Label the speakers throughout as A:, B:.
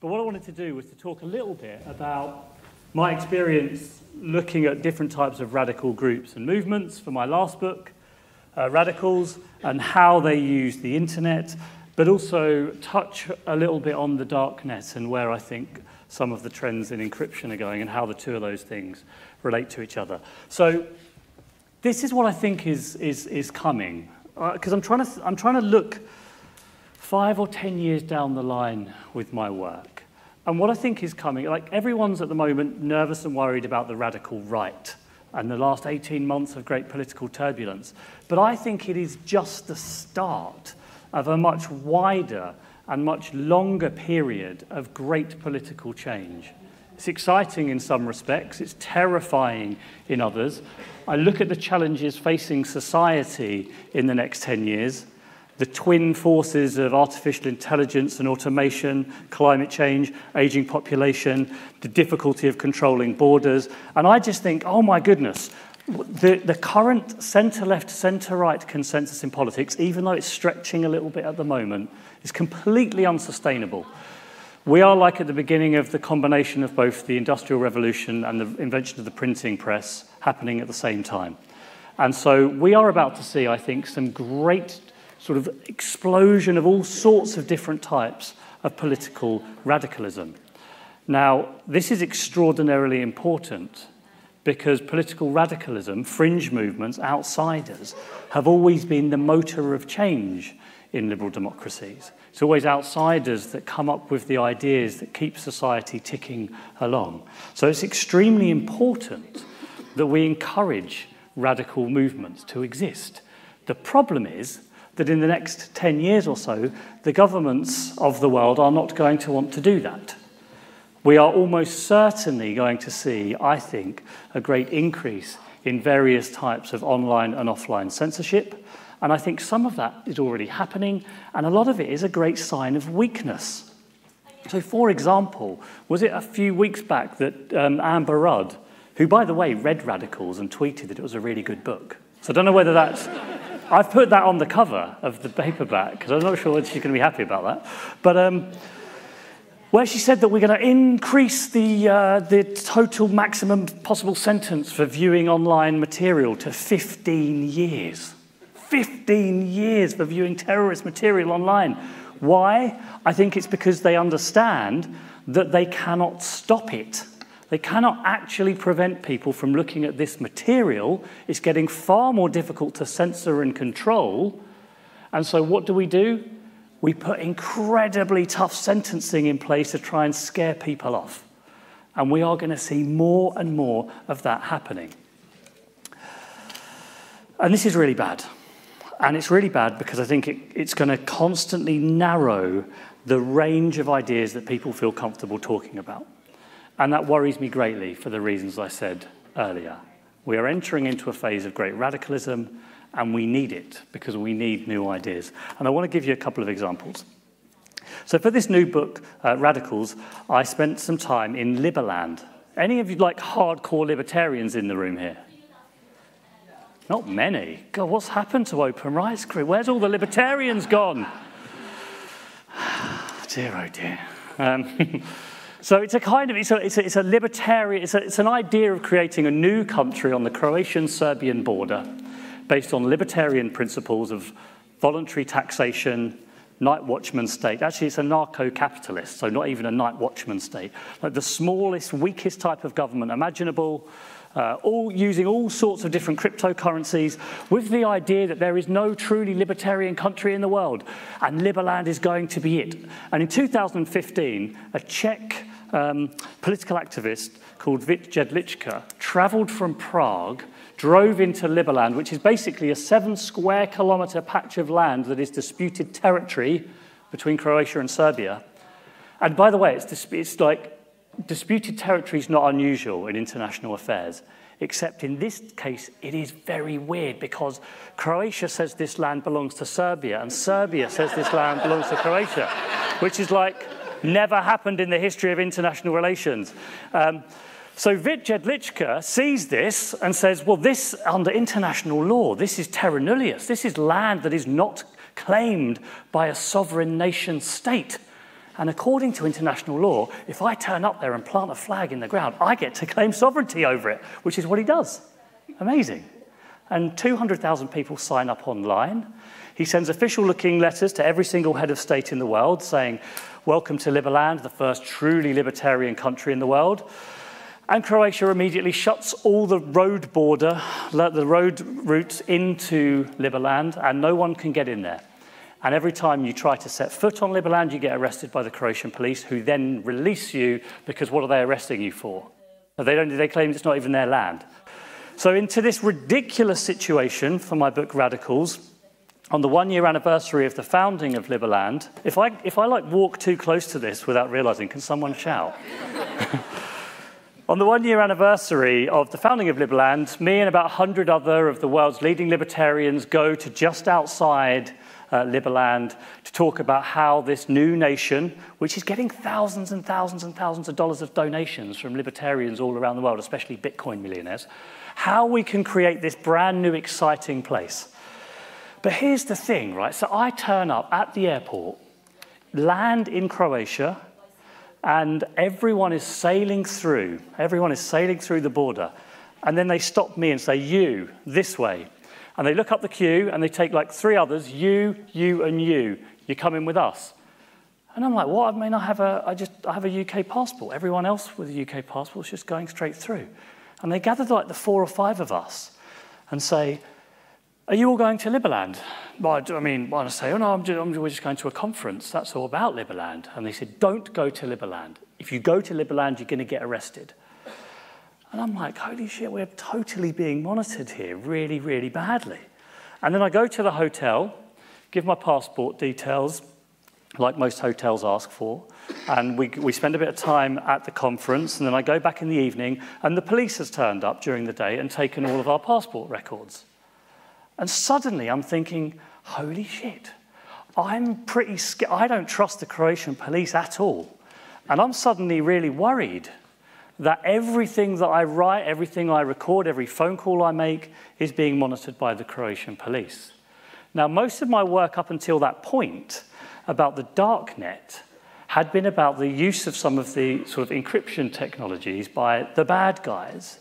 A: But what I wanted to do was to talk a little bit about my experience looking at different types of radical groups and movements for my last book, uh, Radicals, and how they use the internet, but also touch a little bit on the darknet and where I think some of the trends in encryption are going and how the two of those things relate to each other. So this is what I think is, is, is coming, because uh, I'm, trying to, I'm trying to look five or 10 years down the line with my work. And what I think is coming, like everyone's at the moment nervous and worried about the radical right and the last 18 months of great political turbulence. But I think it is just the start of a much wider and much longer period of great political change. It's exciting in some respects, it's terrifying in others. I look at the challenges facing society in the next 10 years, the twin forces of artificial intelligence and automation, climate change, aging population, the difficulty of controlling borders. And I just think, oh my goodness, the, the current centre left, centre right consensus in politics, even though it's stretching a little bit at the moment, is completely unsustainable. We are like at the beginning of the combination of both the Industrial Revolution and the invention of the printing press happening at the same time. And so we are about to see, I think, some great sort of explosion of all sorts of different types of political radicalism. Now, this is extraordinarily important because political radicalism, fringe movements, outsiders, have always been the motor of change in liberal democracies. It's always outsiders that come up with the ideas that keep society ticking along. So it's extremely important that we encourage radical movements to exist. The problem is that in the next 10 years or so, the governments of the world are not going to want to do that. We are almost certainly going to see, I think, a great increase in various types of online and offline censorship. And I think some of that is already happening, and a lot of it is a great sign of weakness. So, for example, was it a few weeks back that um, Amber Rudd, who, by the way, read Radicals and tweeted that it was a really good book? So, I don't know whether that's I've put that on the cover of the paperback because I'm not sure whether she's going to be happy about that. But um, where she said that we're going to increase the, uh, the total maximum possible sentence for viewing online material to 15 years. 15 years for viewing terrorist material online. Why? I think it's because they understand that they cannot stop it. They cannot actually prevent people from looking at this material. It's getting far more difficult to censor and control. And so, what do we do? We put incredibly tough sentencing in place to try and scare people off. And we are going to see more and more of that happening. And this is really bad. And it's really bad because I think it, it's going to constantly narrow the range of ideas that people feel comfortable talking about. And that worries me greatly for the reasons I said earlier. We are entering into a phase of great radicalism, and we need it because we need new ideas. And I want to give you a couple of examples. So, for this new book, uh, Radicals, I spent some time in Liberland. Any of you like hardcore libertarians in the room here? Not many. God, what's happened to Open Rights Group? Where's all the libertarians gone? dear, oh dear. Um, So it's a kind of, it's a, it's a, it's a libertarian, it's, a, it's an idea of creating a new country on the Croatian-Serbian border based on libertarian principles of voluntary taxation, night watchman state. Actually, it's anarcho-capitalist, so not even a night watchman state. Like the smallest, weakest type of government imaginable, uh, all using all sorts of different cryptocurrencies with the idea that there is no truly libertarian country in the world, and Liberland is going to be it. And in 2015, a Czech um, political activist called Vít Jedlička traveled from Prague, drove into Liberland, which is basically a seven square kilometer patch of land that is disputed territory between Croatia and Serbia. And by the way, it's, it's like disputed territory is not unusual in international affairs, except in this case, it is very weird because Croatia says this land belongs to Serbia, and Serbia says this land belongs to Croatia, which is like Never happened in the history of international relations. Um, so Vít Jedlička sees this and says, well, this, under international law, this is terra nullius. This is land that is not claimed by a sovereign nation state. And according to international law, if I turn up there and plant a flag in the ground, I get to claim sovereignty over it, which is what he does. Amazing. And 200,000 people sign up online. He sends official looking letters to every single head of state in the world saying, Welcome to Liberland, the first truly libertarian country in the world. And Croatia immediately shuts all the road border, the road routes into Liberland, and no one can get in there. And every time you try to set foot on Liberland, you get arrested by the Croatian police, who then release you because what are they arresting you for? They, don't, they claim it's not even their land. So, into this ridiculous situation for my book Radicals, on the one year anniversary of the founding of Liberland, if I, if I like walk too close to this without realizing, can someone shout? on the one year anniversary of the founding of Liberland, me and about 100 other of the world's leading libertarians go to just outside uh, Liberland to talk about how this new nation, which is getting thousands and thousands and thousands of dollars of donations from libertarians all around the world, especially Bitcoin millionaires, how we can create this brand new exciting place. But here's the thing, right? So I turn up at the airport, land in Croatia, and everyone is sailing through. Everyone is sailing through the border. And then they stop me and say, You, this way. And they look up the queue and they take like three others, you, you, and you. You're coming with us. And I'm like, what? I mean, I have a, I just, I have a UK passport. Everyone else with a UK passport is just going straight through. And they gather like the four or five of us and say, are you all going to Liberland? Well, I mean, I say, oh no, I'm just, I'm, we're just going to a conference. That's all about Liberland. And they said, don't go to Liberland. If you go to Liberland, you're going to get arrested. And I'm like, holy shit, we're totally being monitored here, really, really badly. And then I go to the hotel, give my passport details, like most hotels ask for, and we, we spend a bit of time at the conference, and then I go back in the evening, and the police has turned up during the day and taken all of our passport records. And suddenly I'm thinking, holy shit, I'm pretty scared. I don't trust the Croatian police at all. And I'm suddenly really worried that everything that I write, everything I record, every phone call I make is being monitored by the Croatian police. Now, most of my work up until that point about the darknet had been about the use of some of the sort of encryption technologies by the bad guys,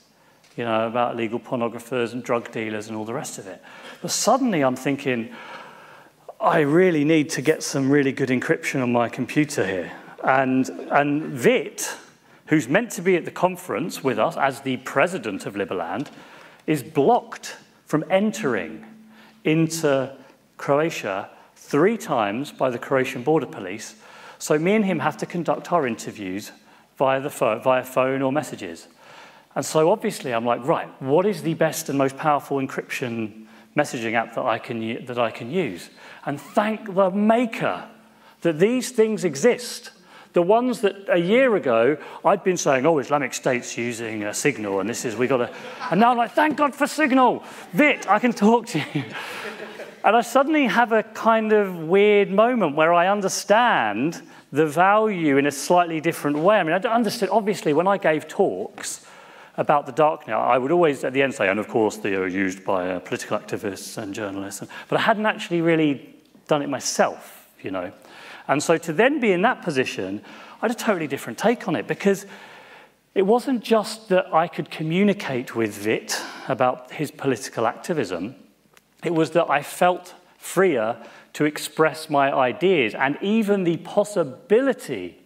A: you know, about illegal pornographers and drug dealers and all the rest of it. But suddenly I'm thinking, I really need to get some really good encryption on my computer here. And, and Vit, who's meant to be at the conference with us as the president of Liberland, is blocked from entering into Croatia three times by the Croatian border police. So me and him have to conduct our interviews via, the phone, via phone or messages. And so obviously I'm like, right, what is the best and most powerful encryption messaging app that I can, that I can use? And thank the maker that these things exist. The ones that a year ago I'd been saying, oh, Islamic State's using a Signal, and this is, we got to. And now I'm like, thank God for Signal. Vit, I can talk to you. And I suddenly have a kind of weird moment where I understand the value in a slightly different way. I mean, I understood, obviously, when I gave talks about the darknet, I would always at the end say, and of course, they are used by uh, political activists and journalists. But I hadn't actually really done it myself, you know. And so to then be in that position, I had a totally different take on it because it wasn't just that I could communicate with Vit about his political activism, it was that I felt freer to express my ideas and even the possibility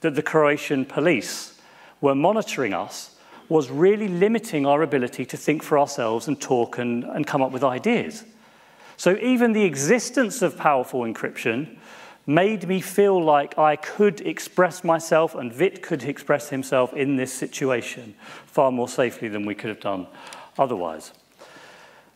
A: that the Croatian police were monitoring us was really limiting our ability to think for ourselves and talk and, and come up with ideas. So even the existence of powerful encryption made me feel like I could express myself and Vit could express himself in this situation far more safely than we could have done otherwise.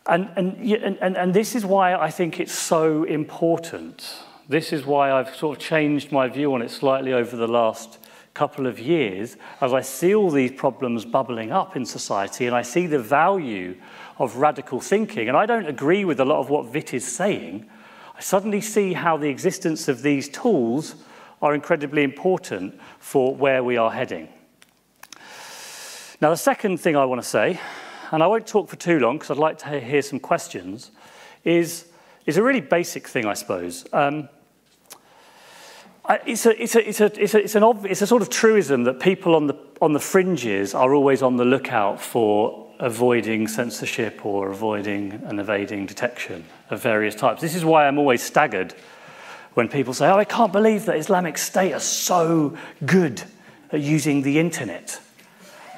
A: And, and, and, and this is why I think it's so important. This is why I've sort of changed my view on it slightly over the last couple of years as I see all these problems bubbling up in society and I see the value of radical thinking. And I don't agree with a lot of what Vit is saying, I suddenly see how the existence of these tools are incredibly important for where we are heading. Now, the second thing I want to say, and I won't talk for too long because I'd like to hear some questions, is, is a really basic thing, I suppose. Um, it's, a, sort of truism that people on the, on the fringes are always on the lookout for avoiding censorship or avoiding and evading detection of various types. This is why I'm always staggered when people say, Oh, I can't believe that Islamic State are so good at using the internet.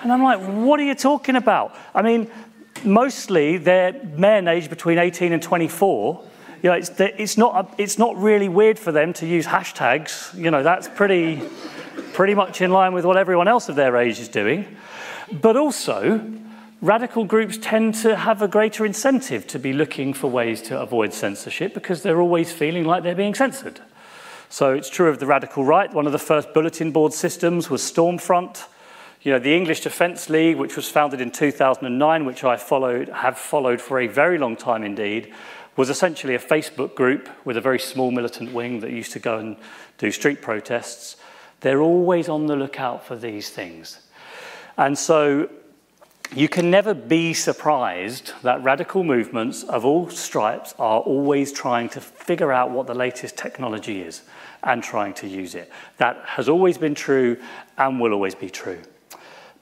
A: And I'm like, What are you talking about? I mean, mostly they're men aged between 18 and 24 you know, it's, it's, not, it's not really weird for them to use hashtags. You know, that's pretty, pretty much in line with what everyone else of their age is doing. But also, radical groups tend to have a greater incentive to be looking for ways to avoid censorship because they're always feeling like they're being censored. So it's true of the radical right. One of the first bulletin board systems was Stormfront. You know, the English Defence League, which was founded in 2009, which I followed, have followed for a very long time indeed, was essentially a Facebook group with a very small militant wing that used to go and do street protests. They're always on the lookout for these things. And so you can never be surprised that radical movements of all stripes are always trying to figure out what the latest technology is and trying to use it. That has always been true and will always be true.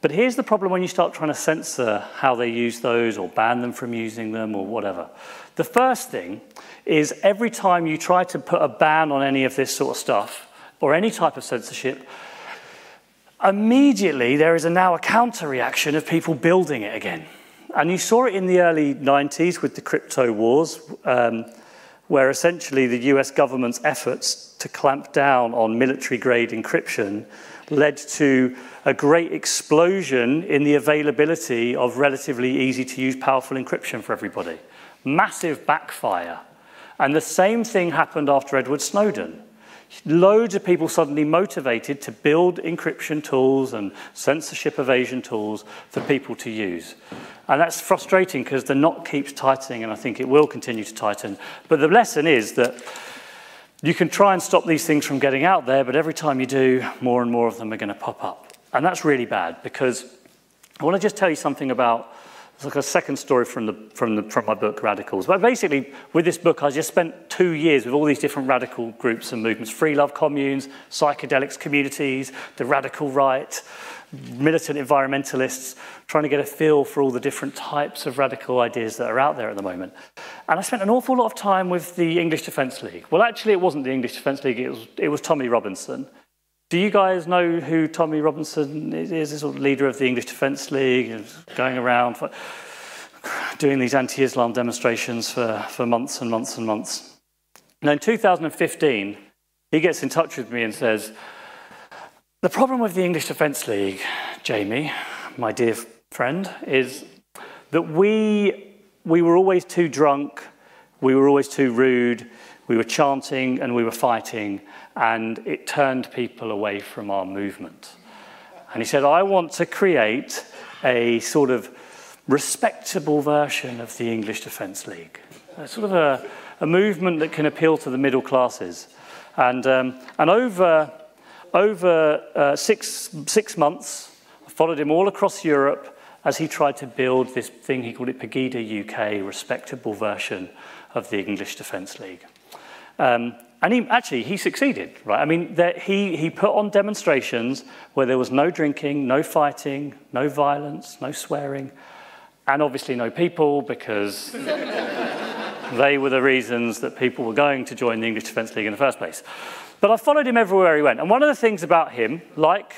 A: But here's the problem when you start trying to censor how they use those or ban them from using them or whatever. The first thing is every time you try to put a ban on any of this sort of stuff or any type of censorship, immediately there is a now a counter reaction of people building it again. And you saw it in the early 90s with the crypto wars, um, where essentially the US government's efforts to clamp down on military grade encryption led to a great explosion in the availability of relatively easy to use powerful encryption for everybody massive backfire. And the same thing happened after Edward Snowden. Loads of people suddenly motivated to build encryption tools and censorship evasion tools for people to use. And that's frustrating because the knot keeps tightening, and I think it will continue to tighten. But the lesson is that you can try and stop these things from getting out there, but every time you do, more and more of them are going to pop up. And that's really bad because I want to just tell you something about it's like a second story from, the, from, the, from my book, Radicals. But basically, with this book, I just spent two years with all these different radical groups and movements free love communes, psychedelics communities, the radical right, militant environmentalists, trying to get a feel for all the different types of radical ideas that are out there at the moment. And I spent an awful lot of time with the English Defence League. Well, actually, it wasn't the English Defence League, it was, it was Tommy Robinson. Do you guys know who Tommy Robinson is? He's sort of leader of the English Defence League, going around for, doing these anti-Islam demonstrations for, for months and months and months. Now, in 2015, he gets in touch with me and says, the problem with the English Defence League, Jamie, my dear friend, is that we, we were always too drunk, we were always too rude, we were chanting and we were fighting, and it turned people away from our movement. And he said, I want to create a sort of respectable version of the English Defence League, a sort of a, a, movement that can appeal to the middle classes. And, um, and over, over uh, six, six months, I followed him all across Europe as he tried to build this thing, he called it Pegida UK, respectable version of the English Defence League. Um, and he, actually, he succeeded, right? I mean, he, he put on demonstrations where there was no drinking, no fighting, no violence, no swearing, and obviously no people because they were the reasons that people were going to join the English Defence League in the first place. But I followed him everywhere he went. And one of the things about him, like,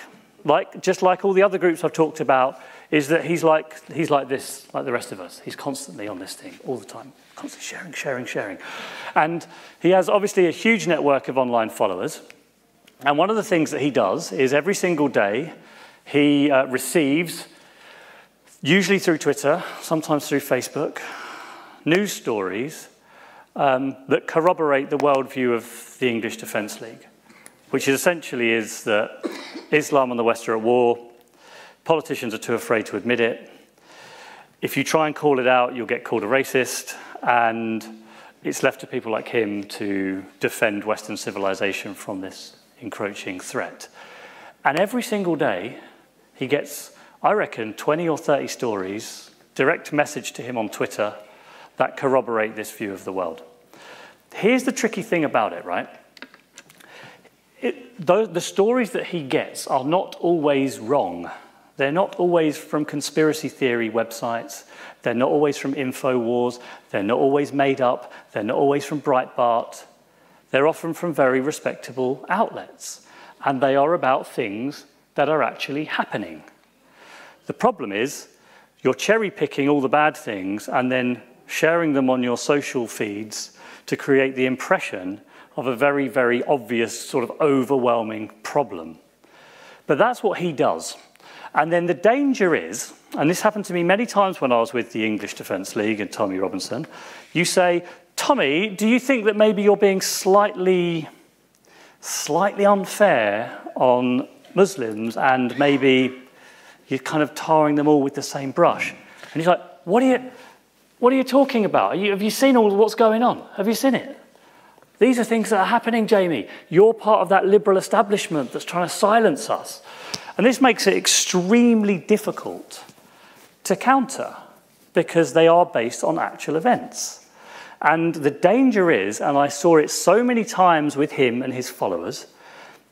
A: like, just like all the other groups I've talked about, is that he's like, he's like this, like the rest of us. He's constantly on this thing all the time. Constantly sharing, sharing, sharing. And he has obviously a huge network of online followers. And one of the things that he does is every single day he uh, receives, usually through Twitter, sometimes through Facebook, news stories um, that corroborate the worldview of the English Defence League, which essentially is that Islam and the West are at war, politicians are too afraid to admit it. If you try and call it out, you'll get called a racist, and it's left to people like him to defend Western civilization from this encroaching threat. And every single day, he gets, I reckon, 20 or 30 stories, direct message to him on Twitter, that corroborate this view of the world. Here's the tricky thing about it, right? it, the stories that he gets are not always wrong. They're not always from conspiracy theory websites. They're not always from InfoWars. They're not always made up. They're not always from Breitbart. They're often from very respectable outlets. And they are about things that are actually happening. The problem is you're cherry picking all the bad things and then sharing them on your social feeds to create the impression of a very, very obvious, sort of overwhelming problem. But that's what he does. And then the danger is, and this happened to me many times when I was with the English Defence League and Tommy Robinson, you say, Tommy, do you think that maybe you're being slightly, slightly unfair on Muslims and maybe you're kind of tarring them all with the same brush? And he's like, what are you, what are you talking about? You, have you seen all what's going on? Have you seen it? These are things that are happening, Jamie. You're part of that liberal establishment that's trying to silence us. And this makes it extremely difficult to counter because they are based on actual events. And the danger is, and I saw it so many times with him and his followers,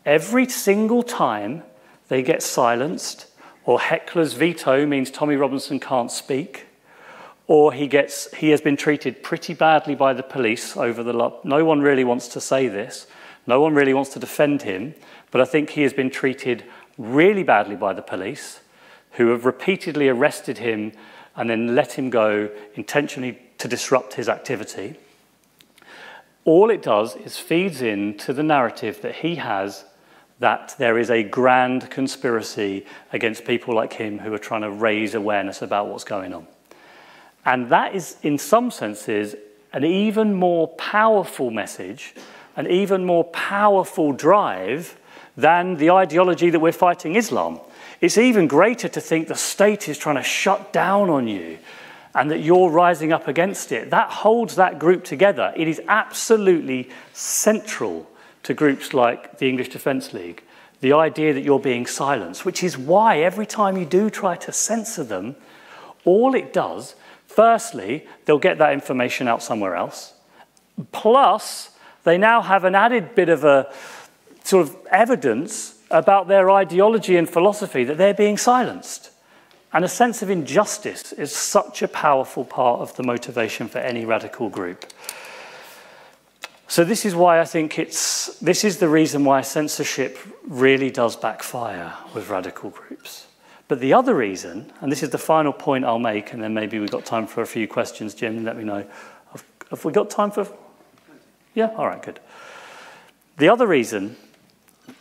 A: every single time they get silenced, or heckler's veto means Tommy Robinson can't speak, or he, gets, he has been treated pretty badly by the police over the. No one really wants to say this. No one really wants to defend him, but I think he has been treated really badly by the police, who have repeatedly arrested him and then let him go intentionally to disrupt his activity. All it does is feeds into the narrative that he has that there is a grand conspiracy against people like him who are trying to raise awareness about what's going on. And that is, in some senses, an even more powerful message, an even more powerful drive than the ideology that we're fighting Islam. It's even greater to think the state is trying to shut down on you and that you're rising up against it. That holds that group together. It is absolutely central to groups like the English Defence League. The idea that you're being silenced, which is why every time you do try to censor them, all it does, firstly, they'll get that information out somewhere else. Plus, they now have an added bit of a sort of evidence about their ideology and philosophy that they're being silenced. And a sense of injustice is such a powerful part of the motivation for any radical group. So this is why I think it's this is the reason why censorship really does backfire with radical groups. But the other reason, and this is the final point I'll make, and then maybe we've got time for a few questions, Jim, let me know. Have, have we got time for? Yeah, all right, good. The other reason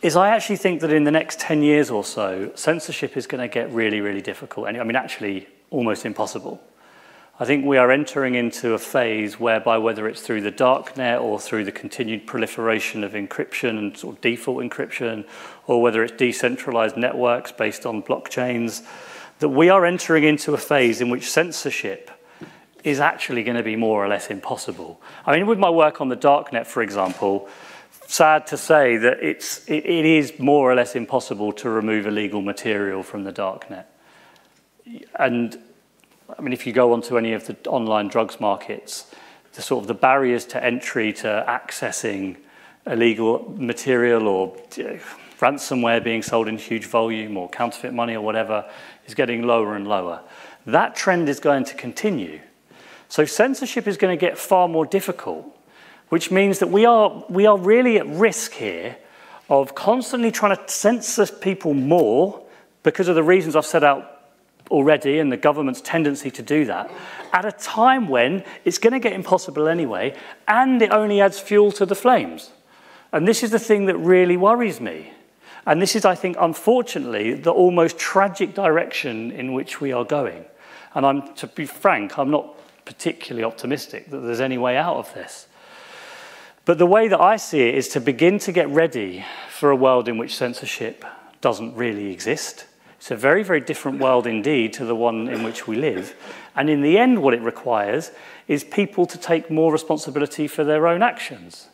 A: is I actually think that in the next 10 years or so, censorship is going to get really, really difficult. And I mean, actually, almost impossible. I think we are entering into a phase whereby, whether it's through the darknet or through the continued proliferation of encryption and sort of default encryption, or whether it's decentralized networks based on blockchains, that we are entering into a phase in which censorship is actually going to be more or less impossible. I mean, with my work on the darknet, for example, sad to say that it's, it, it is more or less impossible to remove illegal material from the darknet. And mean, if you go onto any of the online drugs markets, the sort of the barriers to entry to accessing illegal material or uh, ransomware being sold in huge volume or counterfeit money or whatever is getting lower and lower. That trend is going to continue. So censorship is going to get far more difficult which means that we are, we are really at risk here of constantly trying to censor people more because of the reasons I've set out already and the government's tendency to do that at a time when it's going to get impossible anyway and it only adds fuel to the flames. And this is the thing that really worries me. And this is, I think, unfortunately, the almost tragic direction in which we are going. And I'm, to be frank, I'm not particularly optimistic that there's any way out of this. But the way that I see it is to begin to get ready for a world in which censorship doesn't really exist. It's a very, very different world indeed to the one in which we live. And in the end, what it requires is people to take more responsibility for their own actions.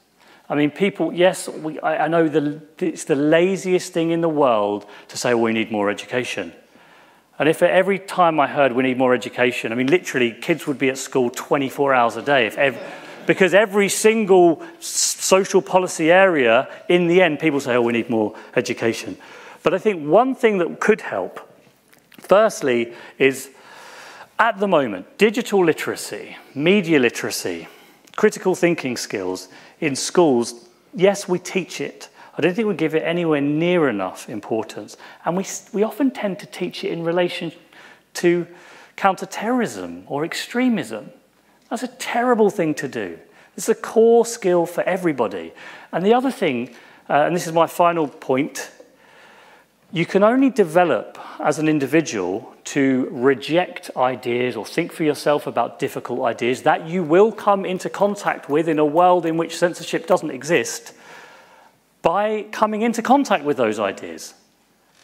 A: I mean, people, yes, we, I, I know the, it's the laziest thing in the world to say well, we need more education. And if every time I heard we need more education, I mean, literally, kids would be at school 24 hours a day. If every, because every single social policy area, in the end, people say, oh, we need more education. But I think one thing that could help, firstly, is at the moment, digital literacy, media literacy, critical thinking skills in schools, yes, we teach it. I don't think we give it anywhere near enough importance. And we, we often tend to teach it in relation to counterterrorism or extremism. That's a terrible thing to do. It's a core skill for everybody. And the other thing, uh, and this is my final point, you can only develop as an individual to reject ideas or think for yourself about difficult ideas that you will come into contact with in a world in which censorship doesn't exist by coming into contact with those ideas.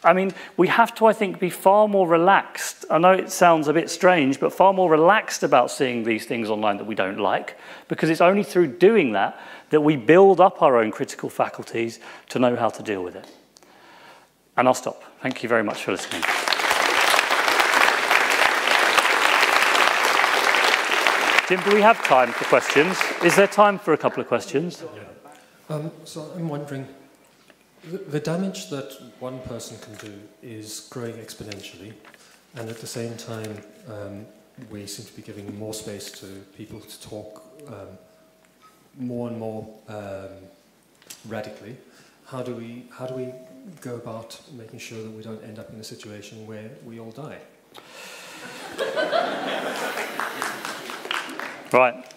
A: I mean, we have to, I think, be far more relaxed. I know it sounds a bit strange, but far more relaxed about seeing these things online that we don't like, because it's only through doing that that we build up our own critical faculties to know how to deal with it. And I'll stop. Thank you very much for listening. Jim, do we have time for questions? Is there time for a couple of questions?
B: Um, so I'm wondering, the, damage that one person can do is growing exponentially, and at the same time, um, we seem to be giving more space to people to talk um, more and more um, radically. How do we how do we go about making sure that we don't end up in a situation where we all die?
A: Right.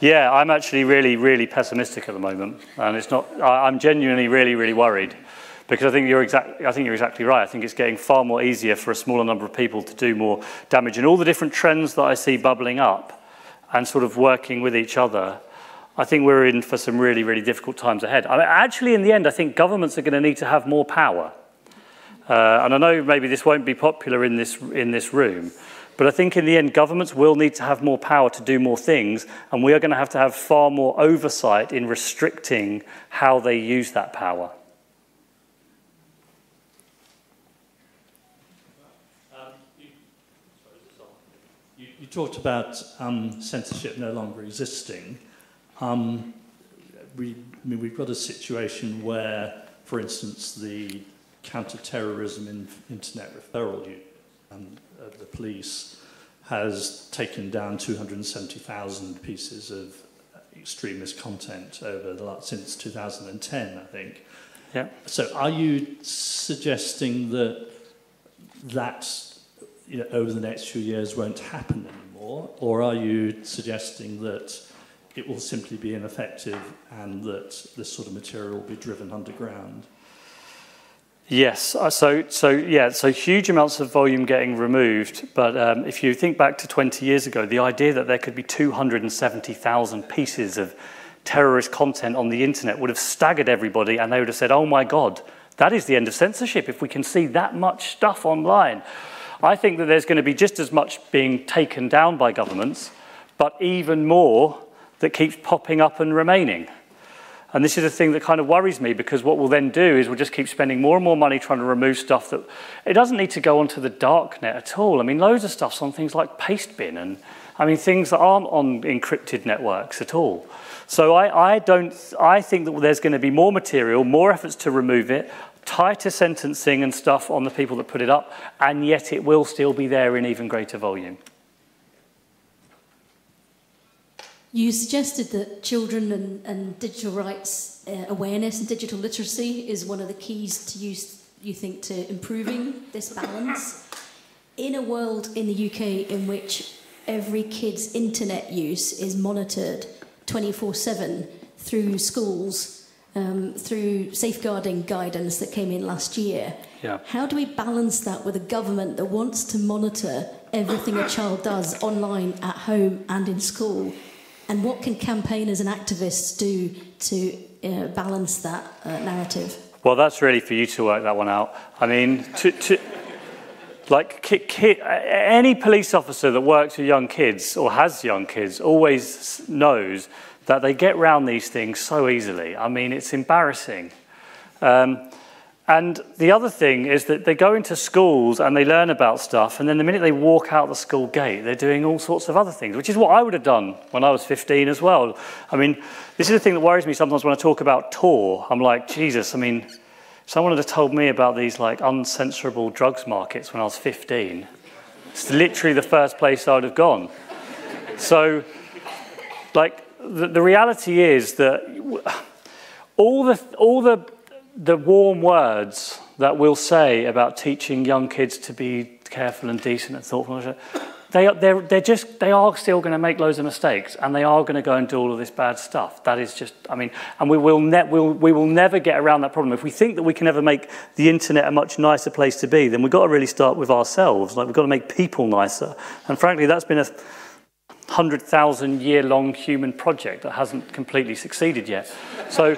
A: Yeah, I'm actually really, really pessimistic at the moment, and it's not. I'm genuinely really, really worried because I think you're exactly. I think you're exactly right. I think it's getting far more easier for a smaller number of people to do more damage, and all the different trends that I see bubbling up, and sort of working with each other. I think we're in for some really, really difficult times ahead. I mean, actually, in the end, I think governments are going to need to have more power. Uh, and I know maybe this won't be popular in this in this room, but I think in the end, governments will need to have more power to do more things, and we are going to have to have far more oversight in restricting how they use that power.
C: Um, you, talked about um, censorship no longer existing. Um, we, I mean, we've got a situation where, for instance, the counter-terrorism in internet referral unit um, of the police has taken down 270,000 pieces of extremist content over the since 2010, I think.
A: Yeah.
C: So, are you suggesting that that you know, over the next few years won't happen anymore, or are you suggesting that it will simply be ineffective and that this sort of material will be driven underground?
A: Yes, uh, so, so yeah, so huge amounts of volume getting removed. But um, if you think back to 20 years ago, the idea that there could be 270,000 pieces of terrorist content on the internet would have staggered everybody, and they would have said, oh my God, that is the end of censorship if we can see that much stuff online. I think that there's going to be just as much being taken down by governments, but even more that keeps popping up and remaining. And this is the thing that kind of worries me because what we'll then do is we'll just keep spending more and more money trying to remove stuff that it doesn't need to go onto the dark net at all. I mean, loads of stuff's on things like Pastebin and I mean things that aren't on encrypted networks at all. So I, I don't I think that there's going to be more material, more efforts to remove it, tighter sentencing and stuff on the people that put it up, and yet it will still be there in even greater volume.
D: You suggested that children and, and digital rights uh, awareness and digital literacy is one of the keys to use, you think, to improving this balance. In a world in the UK in which every kid's internet use is monitored 24 7 through schools, um, through safeguarding guidance that came in last year,
A: yeah.
D: how do we balance that with a government that wants to monitor everything a child does online, at home, and in school? And what can campaigners and activists do to uh, balance that uh, narrative?
A: Well, that's really for you to work that one out. I mean, to, to, like ki- ki- any police officer that works with young kids or has young kids always knows that they get around these things so easily. I mean, it's embarrassing. Um, And the other thing is that they go into schools and they learn about stuff, and then the minute they walk out the school gate, they're doing all sorts of other things, which is what I would have done when I was 15 as well. I mean, this is the thing that worries me sometimes when I talk about Tor. I'm like, Jesus, I mean, someone had told me about these like uncensorable drugs markets when I was 15. It's literally the first place I would have gone. So, like, the, the reality is that all the, all the the warm words that we'll say about teaching young kids to be careful and decent and thoughtful, they are, they're, they're just, they are still going to make loads of mistakes and they are going to go and do all of this bad stuff. That is just, I mean, and we will, ne- we'll, we will never get around that problem. If we think that we can ever make the internet a much nicer place to be, then we've got to really start with ourselves. Like, we've got to make people nicer. And frankly, that's been a 100,000 year long human project that hasn't completely succeeded yet. So,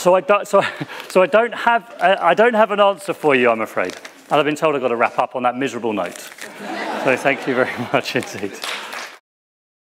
A: so I don't, so, so I don't have, I don't have an answer for you, I'm afraid. And I've been told I've got to wrap up on that miserable note. So thank you very much indeed.